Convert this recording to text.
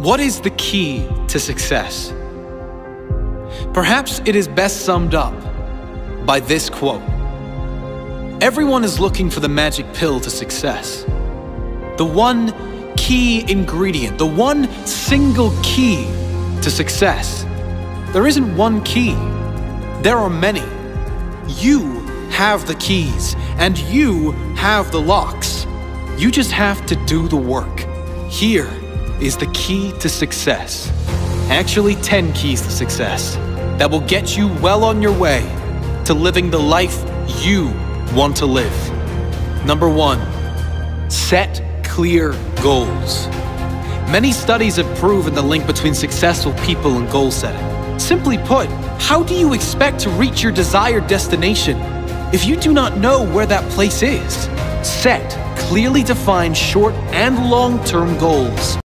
What is the key to success? Perhaps it is best summed up by this quote Everyone is looking for the magic pill to success. The one key ingredient, the one single key to success. There isn't one key, there are many. You have the keys, and you have the locks. You just have to do the work. Here is the key to success. Actually, 10 keys to success that will get you well on your way to living the life you want to live. Number one, set clear goals. Many studies have proven the link between successful people and goal setting. Simply put, how do you expect to reach your desired destination if you do not know where that place is? Set clearly defined short and long term goals.